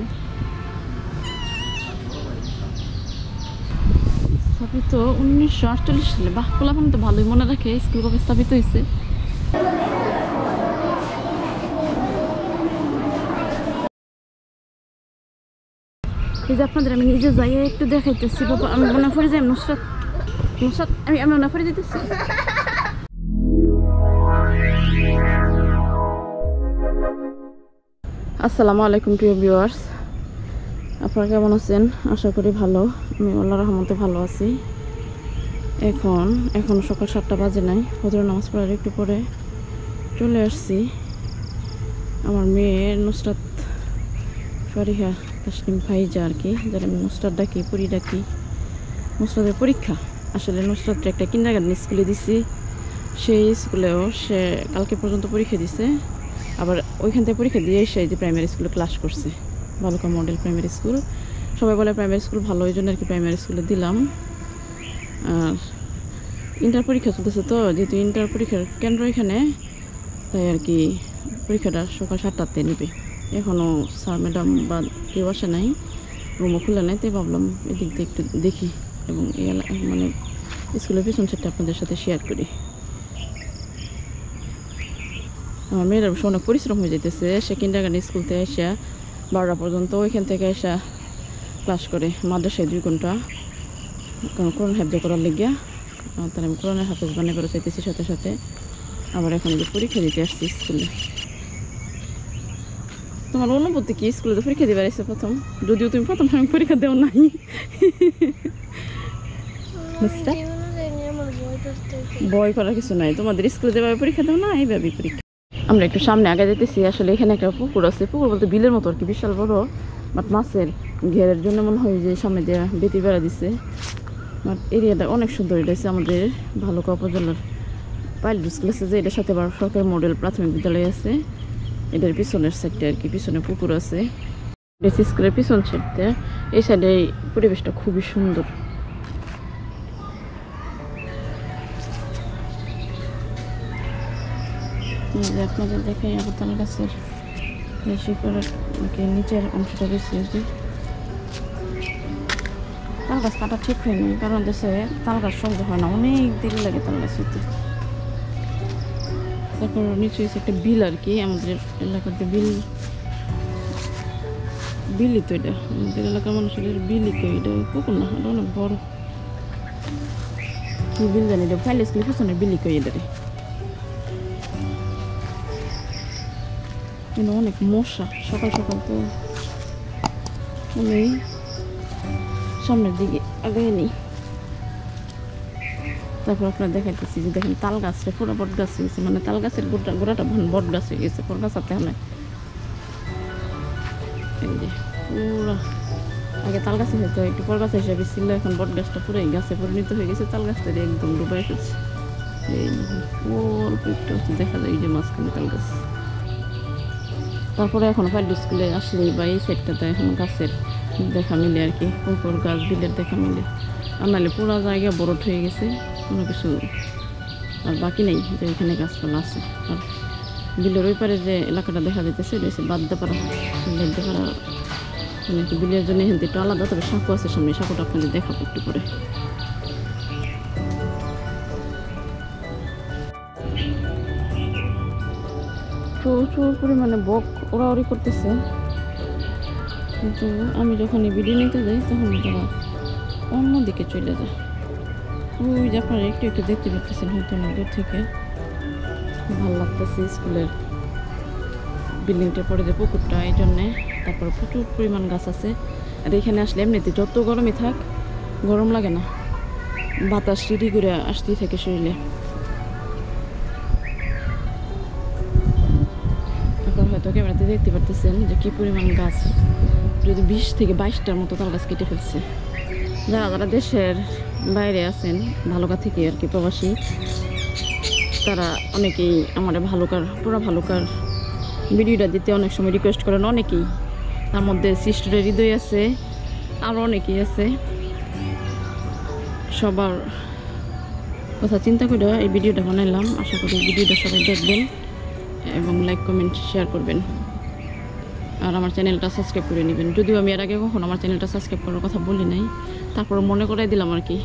হয়েছে স্থাপিত উনিশশো আটচল্লিশ সালে। বাহ, পোলাপান তো ভালোই, মনে রাখে স্কুল কবে স্থাপিত হয়েছে এই যে আপনাদের, আমি নিজে যাই একটু দেখাইতেছি। বাবা, আমি মনে করে যাই নুসরাত নুসরাত আমি আমি মনে করে দিতেছি আসসালামু আলাইকুম, প্রিয় ভিউয়ার্স। আপনারা কেমন আছেন? আশা করি ভালো। আমি আল্লাহ রহমতে ভালো আছি। এখন এখন সকাল সাতটা বাজে নাই। হজর নামাজ পড়ার একটু পরে চলে আসছি। আমার মেয়ে নুসরাত ফারিহা তাসলিম ফাইজা আর কি, যারা আমি নুসরাত ডাকি, পুরি ডাকি। নুসরাতের পরীক্ষা। আসলে নুসরাত একটা কিন্ডার গার্ডেন স্কুলে দিছি। সেই স্কুলেও সে কালকে পর্যন্ত পরীক্ষা দিছে। আবার ওইখান থেকে পরীক্ষা দিয়ে এসে যে প্রাইমারি স্কুলে ক্লাস করছে। বালুকা মডেল প্রাইমারি স্কুল সবাই বলে প্রাইমারি স্কুল ভালো, ওই জন্য আর কি প্রাইমারি স্কুলে দিলাম। আর ইন্টার পরীক্ষা চলতেছে তো, যেহেতু ইন্টার পরীক্ষার কেন্দ্র এখানে, তাই আর কি পরীক্ষাটা সকাল সাতটাতে নেবে। এখনও স্যার ম্যাডাম বা কেউ আসে নাই রুমও খুলে নাই, তাই ভাবলাম এদিক দিয়ে একটু দেখি। এবং এই মানে স্কুলের পিছন সেটটা আপনাদের সাথে শেয়ার করি। আমার মেয়ের অবশ্য অনেক পরিশ্রম হয়ে যেতেছে সে কিন্ডার গার্ডেন স্কুল থেকে এসে বারোটা পর্যন্ত ওইখান থেকে এসে ক্লাস করে মাদ্রাসায় দুই ঘণ্টা। কারণ কোরআন হেফজা করার লেগিয়া তার আমি কোরআনের হাফেজ বানিয়ে করে চাইতেছি সাথে সাথে। আবার এখন যে পরীক্ষা দিতে আসছি স্কুলে তোমার অনুভূতি কি? স্কুলে তো পরীক্ষা দিবার এসে প্রথম। যদিও তুমি প্রথম সময় পরীক্ষা দেও নাই? ভয় করার কিছু নাই। তোমাদের স্কুলে যেভাবে পরীক্ষা দাও না এইভাবেই পরীক্ষা। আমরা একটু সামনে আগে যেতেছি আসলে এখানে একটা পুকুর আছে। পুকুর বলতে বিলের মতো আর কি, বিশাল বড় বাট মাছের ঘেরের জন্য মনে হয় যে সামনে দিয়ে বেতি বেড়া দিছে। বাট এরিয়াটা অনেক সুন্দর, এটা হচ্ছে আমাদের ভালুকা উপজেলার পাইলট স্কুল আছে যে এটার সাথে আবার সরকারি মডেল প্রাথমিক বিদ্যালয় আছে। এটার পিছনের সাইডটা আর কি, পিছনে পুকুর আছে। স্কুলের পিছন সাইডটা এই সাইডে পরিবেশটা খুবই সুন্দর। আপনাদের দেখাই আগরতলা গাছের করে নিচের অংশটা বেশি হয়েছে তাল গাছ কাটা ঠিক হয়নি, কারণ দেশে তাল গাছ সহ্য হয় না, অনেক দেরি লাগে তাল গাছ হইতে। তারপর নিচে হয়েছে একটা বিল আর কি, আমাদের এলাকাতে বিল বিলি তো এটা, আমাদের এলাকার মানুষের বিলি তো এটা পুকুর না এটা অনেক বড়। কি বিল জানি এটা, ফাইল স্কুলের পিছনে বিলি কই এটারে কিন্তু অনেক মশা, সকাল সকাল তো আমি সামনের দিকে আগে নিই। তারপর আপনার দেখাইতেছি যে দেখেন তাল গাছটা পুরো বট গাছ হয়ে গেছে মানে তাল গাছের গোটা গোড়াটা বট গাছ হয়ে গেছে, বট গাছ হাতে আগে তাল গাছে হয়তো একটু পর গাছ হিসাবে ছিল এখন বট গাছটা পুরো এই গাছে পরিণত হয়ে গেছে, তাল গাছটা একদম ডুবাই ফেলছে এই দেখা যায়, এই যে মাঝখানে তাল গাছ। তারপরে এখন ফাইল স্কুলে আসলেই বা এই সাইডটাতে এখন গাছের দেখা মিলে আর কি পুকুর গাছ বিলের দেখা মিলে। আর নাহলে পুরো জায়গা বরফ হয়ে গেছে, কোনো কিছু আর বাকি নেই যে এখানে গাছপালা আছে। আর বিলের ওই পারে যে এলাকাটা দেখা যেতেছে এটা হচ্ছে বাদ্দাপাড়া বাদ্দাপাড়া মানে কি, বিলের জন্য এখান থেকে একটু আলাদা, তবে সাঁকো আছে সামনে, সাঁকোটা আপনাদের দেখাবো একটু করে প্রচুর পরিমাণে বক ওড়াউড়ি করতেছে। কিন্তু আমি যখন এই ভিডিও নিতে যাই, তখন তারা অন্যদিকে চলে যায়। ওই যে আপনারা একটু একটু দেখতে পাচ্ছেন হয়তো অনেক দূর থেকে। ভালো লাগতেছে স্কুলের বিল্ডিংটার পরে যে পুকুরটা, এই জন্যে। তারপর প্রচুর পরিমাণ গাছ আছে। আর এখানে আসলে এমনিতে যত গরমই থাক, গরম লাগে না। বাতাস সিঁড়ি করে আসতেই থাকে শরীরে। ক্যামেরাতে দেখতে পারতেছেন যে কি পরিমাণ গাছ। যদি বিশ থেকে বাইশটার মতো তাল গাছ কেটে ফেলছে। যারা যারা দেশের বাইরে আছেন, ভালুকা থেকে আর কি প্রবাসী, তারা অনেকেই আমার ভালুকার, পুরো ভালুকার ভিডিওটা দিতে অনেক সময় রিকোয়েস্ট করেন অনেকেই। তার মধ্যে সিস্টারের হৃদয় আছে আরও অনেকেই আছে। সবার কথা চিন্তা করে এই ভিডিওটা বানাইলাম। আশা করি ভিডিওটা সবাই দেখবেন। এবং লাইক কমেন্ট শেয়ার করবেন। আর আমার চ্যানেলটা সাবস্ক্রাইব করে নেবেন। যদিও আমি এর আগে কখনো আমার চ্যানেলটা সাবস্ক্রাইব করার কথা বলি নাই তারপর মনে করাই দিলাম আর কি।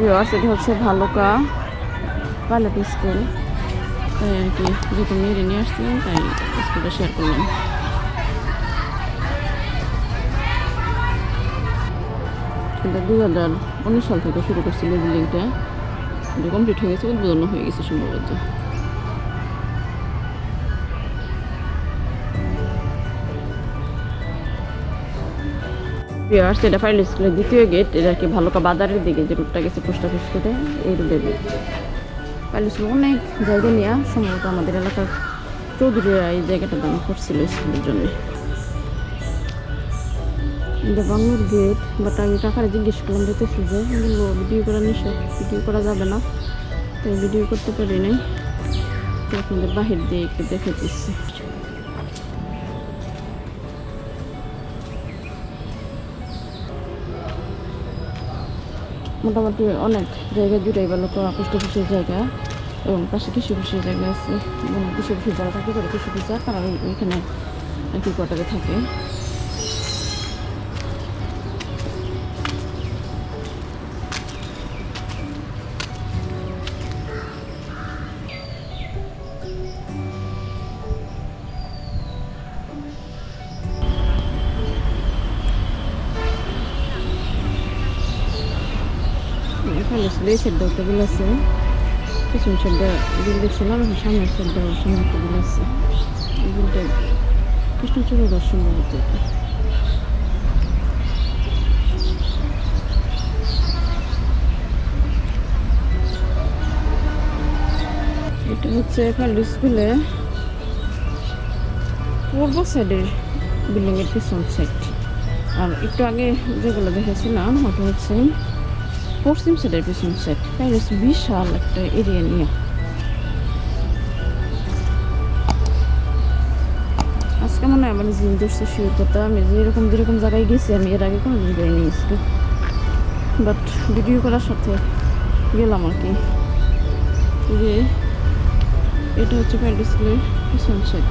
ভিউয়ার্স এটা হচ্ছে ভালুকা পাইলট স্কুল। তাই আর কি যেহেতু মেয়েরে নিয়ে আসছিলেন তাই স্কুলটা শেয়ার করলাম। এটা দুই হাজার উনিশ সাল থেকে শুরু করছিল এটা কমপ্লিট হয়ে গেছে উদ্বোধন হয়ে গেছে সম্ভবত। এটা ফাইল স্কুলের দ্বিতীয় গেট এটা কি ভালুকা বাজারের দিকে যে রুটটা গেছে পোস্ট অফিস করে এই রুটে ফাইল স্কুল অনেক জায়গা নিয়ে সম্ভবত আমাদের এলাকার চৌধুরীরা এই জায়গাটা দান করছিল স্কুলের জন্য। বাংলার গেট বাট আমি কাকারে জিজ্ঞেস করলাম যেতেছি যে বলল ভিডিও করা নিষেধ ভিডিও করা যাবে না তো ভিডিও করতে পারি নাই তো আপনাদের বাহির দিয়ে একটু দেখে দিচ্ছি মোটামুটি অনেক জায়গা জুড়েই ভালো পোস্ট অফিসের জায়গা এবং পাশে কৃষি অফিসের জায়গা আছে এবং কৃষি যারা চাকরি করে কৃষি অফিসার তারা ওই- ওইখানে কি কোয়ার্টারে থাকে এখানে আসলে এই সাইডটা একটা বিল আছে পিছন সাইডটা দেখছিলাম সামনের সাইডটা সামনে একটা বিল আছে। এই বিলটা কৃষ্ণচূড়া দর্শন সম্ভবত এটা। এটা হচ্ছে এখানে স্কুলে পূর্ব সাইডের বিল্ডিংয়ের পিছন সাইড। আর একটু আগে যেগুলো দেখেছিলাম, ওটা হচ্ছে পশ্চিম সাইডের পিছন সাইড প্যারিস বিশাল একটা এরিয়া নিয়ে আজকে মনে হয় আমার জিম ধরছে শিওর কথা আমি যেরকম যেরকম জায়গায় গেছি আমি এর আগে কোনো দিন করে নিয়েছি বাট ভিডিও করার সাথে গেলাম আর কি যে এটা হচ্ছে প্যারিস স্কুলের পিছন সাইড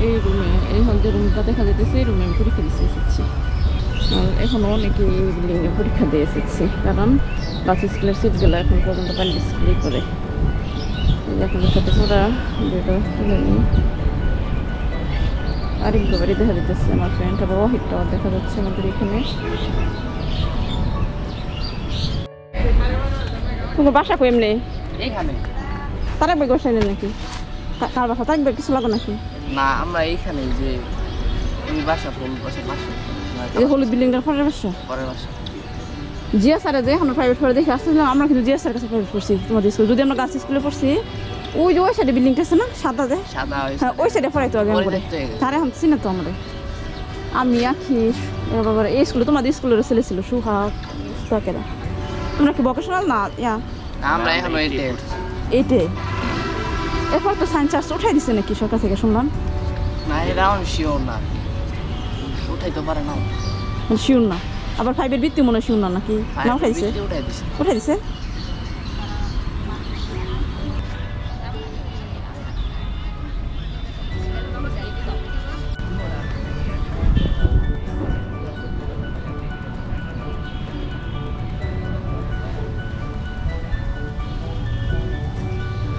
এই রুমে এই হল যে রুমটা দেখা যেতেছে এই রুমে আমি পরীক্ষা দিতে এসেছি এখনও অনেকে এই বিল্ডিংয়ে পরীক্ষা দিয়ে এসেছি। কারণ বাস স্কুলের সিটগুলো এখন পর্যন্ত পাল্টি স্কুলেই করে। আপনাদের সাথে পুরা যেটা তুলে নিই আরেকটু বাড়ি দেখা যেতেছে আমার ফ্রেন্ড আবার ওয়াহিদটাও দেখা যাচ্ছে আমাদের এখানে। তোমার বাসা কই এমনি? এইখানে তার একবার গোসাইলেন নাকি? কা- কার বাসা? তার একবার কিছু লাগো নাকি? না আমরা এইখানে যে বাসা ফুল বাসা? পাশে এই হলুদ বিল্ডিংটার পরের বাসা পরের বাসা জিয়া স্যারে যে এখন প্রাইভেট পড়ে দেখে আসছিলাম আমরা কিন্তু জিয়া স্যারের কাছে প্রাইভেট পড়ছি তোমাদের স্কুল যদি আমরা গাছ স্কুলে পড়ছি ওই যে ওই সাইডে বিল্ডিংটা আছে না সাদা যে? সাদা হ্যাঁ ওই সাইডে পড়াইতো আগে গেছে। তারা এখন চিনে তো আমরা আমি আখি এবার এই স্কুলে তোমাদের স্কুলের ছেলে ছিল সুহাগ তাকেরা। তোমরা কি ভোকেশনাল না? ইয়া। আমরা এখন এইটে এইটে এরপর তো সায়েন্স চার্জ উঠাই দিছে নাকি সরকার থেকে শুনলাম? না এটা এখন শিওর না। উঠাইতে পারে না শিউর না। আবার ফাইভের বৃত্তি মনে হয় শিউর না নাকি? না উঠাই দিছে উঠাই দিছে। উঠাই দিছে?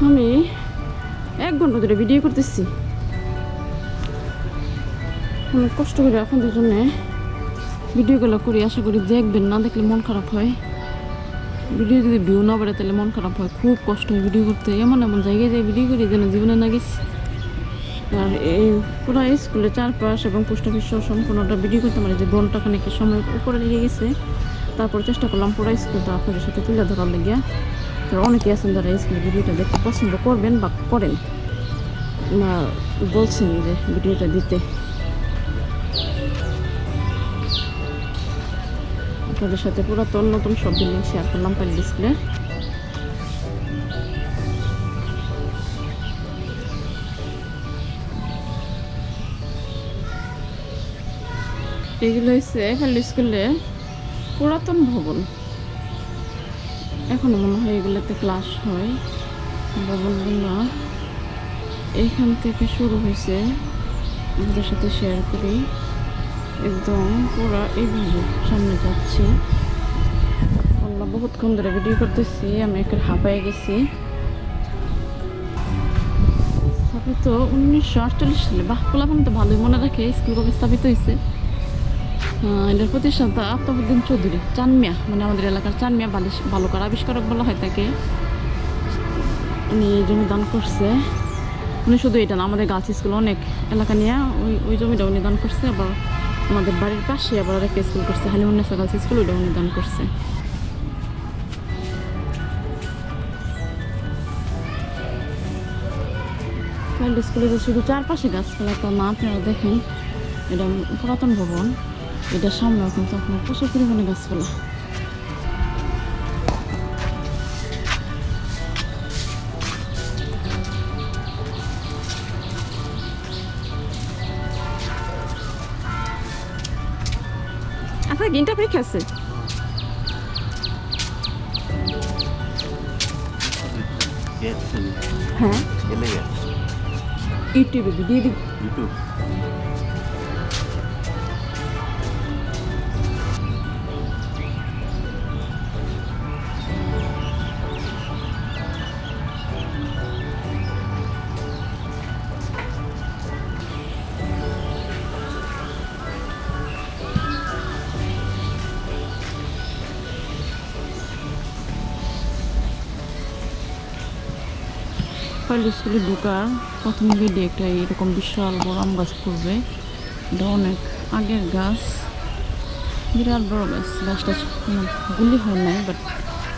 আমি এক ঘণ্টা ধরে ভিডিও করতেছি। অনেক কষ্ট করে আপনাদের জন্য ভিডিওগুলো করি, আশা করি দেখবেন, না দেখলে মন খারাপ হয়। ভিডিও যদি ভিউ না বাড়ে, তাহলে মন খারাপ হয়। খুব কষ্ট হয় ভিডিও করতে। এমন এমন জায়গায় যায় ভিডিও করি যেন জীবনে না গেছি। আর এই পুরো স্কুলের চারপাশ এবং পোস্ট অফিস সহ সম্পূর্ণটা ভিডিও করতে পারি যে ঘণ্টা খানিক সময় উপরে লেগে গেছে, তারপর চেষ্টা করলাম পুরো স্কুলটা আপনাদের সাথে তুলে ধরার লেগে তারা অনেকে আছেন যারা স্কুলে ভিডিওটা দেখতে পছন্দ করবেন বা করেন। বলছেন যে ভিডিওটা দিতে। আপনাদের সাথে পুরাতন নতুন সব বিল্ডিং শেয়ার করলাম পারি ডিসপ্লে এগুলো হচ্ছে ফেল স্কুলে পুরাতন ভবন। এখনও মনে হয় এগুলোতে ক্লাস হয়। ভবনগুলো এইখান থেকে শুরু হয়েছে আমাদের সাথে শেয়ার করি। একদম পুরা এইভাবে সামনে যাচ্ছে। আল্লাহ, বহুতক্ষণ ধরে ভিডিও করতেছি, আমি একে হাঁপায়ে গেছি। স্থাপিত উনিশশো আটচল্লিশ সালে, বাহ, পোলাপান তো ভালোই মনে রাখে, স্কুল কবে স্থাপিত হয়েছে এটার প্রতিষ্ঠাতা আফতাবুদ্দিন চৌধুরী, চানমিয়া মানে আমাদের এলাকার চানমিয়া বালিশ বালুকার আবিষ্কারক বলা হয় তাকে। উনি জমি দান করছে। উনি শুধু এটা না, আমাদের গাছ স্কুল অনেক এলাকা নিয়ে ওই ওই জমিটা উনি দান করছে, আবার আমাদের বাড়ির পাশে আবার একটা স্কুল করছে হালিমুন্নেসা গার্লস স্কুল ওটা অনুদান দান করছে। চাইল্ড স্কুলে যে শুধু চারপাশে গাছপালা, তো না, আপনারা দেখেন, এটা পুরাতন ভবন, এটা সামনেও কিন্তু আপনার প্রচুর পরিমাণে গাছপালা। আচ্ছা গিনটা পরীক্ষা আছে Getsen. হ্যাঁ Eller get. ইউটিউবে ভিডিও দিব YouTube. ফাইল স্কুলে ঢোকার প্রথম গেটে একটা এরকম বিশাল বড় আম গাছ পড়বে, এটা অনেক আগের গাছ, বিরাট বড় গাছ। গাছটা গুলি হয় নাই বাট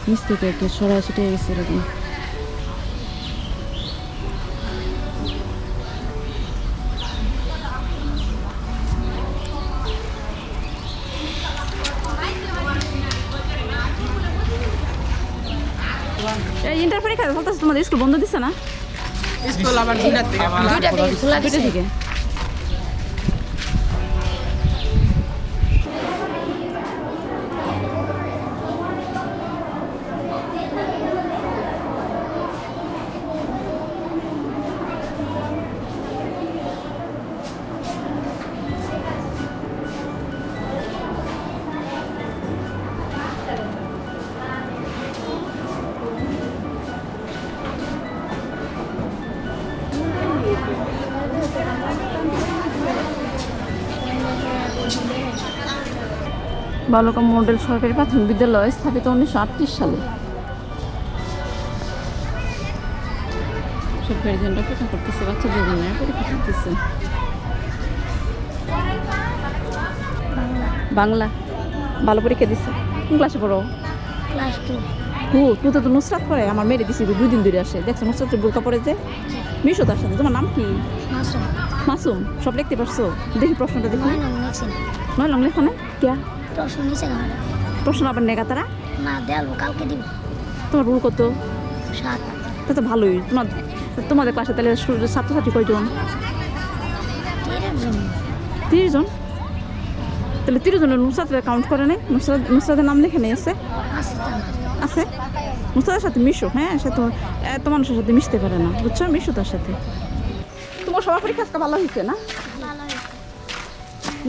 নিচ থেকে একটু সরাই ছিটে গেছে এরকম। ইন্টার পরীক্ষা বলতেছে তোমাদের স্কুল বন্ধ দিচ্ছে না? স্কুল আবার দুইটার থেকে দুইটা থেকে খোলা থেকে। বালুকা মডেল সরকারি প্রাথমিক বিদ্যালয় স্থাপিত উনিশশো আটত্রিশ সালে। সব গার্জেনরা অপেক্ষা করতেছে বাচ্চাদের জন্য পরীক্ষা করতেছে? বাংলা ভালো পরীক্ষা দিচ্ছে কোন ক্লাসে পড়ো? ক্লাস টু টু টু তো নুসরাত পড়ে আমার মেরে দিছি দুই দিন ধরে আসে। দেখছ নুসরাতের বোরকা পড়ে যে? মিশো তার সাথে তোমার নাম কি? মাসুম। মাসুম সব লিখতে পারছ? দেখি প্রশ্নটা দেখি। নয় লং লেখা না কে প্রশ্ন নিচে কেন প্রশ্ন আবার নেগা তারা? না দেয়াল কালকে দিব। তোমার রুল কত? সাত। তা তো ভালোই। তোমার তোমাদের ক্লাসে তাহলে ছাত্রছাত্রী কয়জন? তিরিশ জন। তাহলে তিরিশ জনের নুসরাতের কাউন্ট করে নেই? নুসরাত নুসরাতের নাম লিখে নেই আছে? আছে নুসরাতের সাথে মিশো হ্যাঁ? সে তো এত মানুষের সাথে মিশতে পারে না বুঝছ? মিশো তার সাথে। তোমার সবার পরীক্ষা আজকে ভালো হয়েছে না?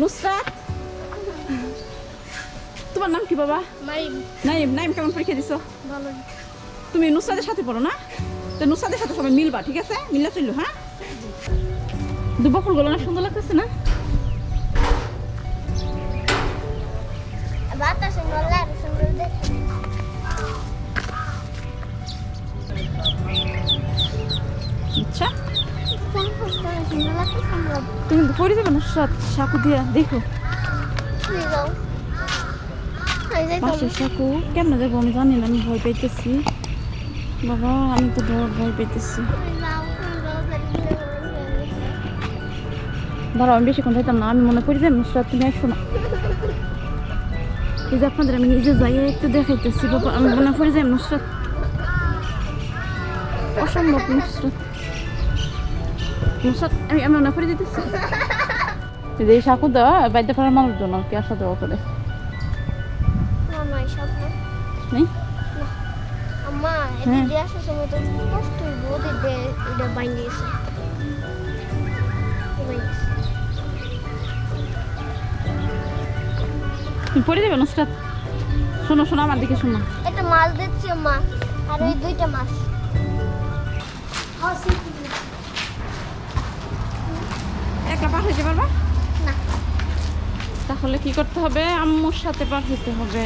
নুসরাত! তোমার নাম কি বাবা? নাইম। নাইম কেমন পরীক্ষা দিছো? তুমি নুসরাতের সাথে পড়ো না? তো নুসরাতের সাথে সবাই মিলবা ঠিক আছে? মিল্লা চলল হ্যাঁ? দুবা ফুলগুলো অনেক সুন্দর লাগতেছে না? আচ্ছা তুমি পড়ে যাবে নুসরাত সাকু দিয়া দেখো। পাশে সাকু কেমন যাব আমি জানি না আমি ভয় পাইতেছি। বাবা আমি তো ভয় ভয় পাইতেছি। দাঁড়াও আমি বেশিক্ষণ যাইতাম না আমি মনে করি যে নুসরাত তুমি আসো না। এই যে আপনাদের আমি নিজে যাই একটু দেখাইতেছি। বাবা আমি মনে করি যে নুসরাত অসম্ভব নুসরাত। নুসরাত আমি আমি মনে করে দিতেছি যে এই সাঁকু দেওয়া বাইতে পারার মানুষ জন্য কি আসা দেওয়া করে। নেই আম্মা হ্যাঁ। এদিকে আসার সময় তো কষ্ট হইব এটা বাইন পড়ে দেবে নুসরাত শোনো শোনো আমার দিকে শোনো। একটা মাছ দিচ্ছি আম্মা আর ওই দুইটা মাছ। একা পার হইতে পারবা? না। তাহলে কি করতে হবে? আম্মুর সাথে পার হইতে হবে।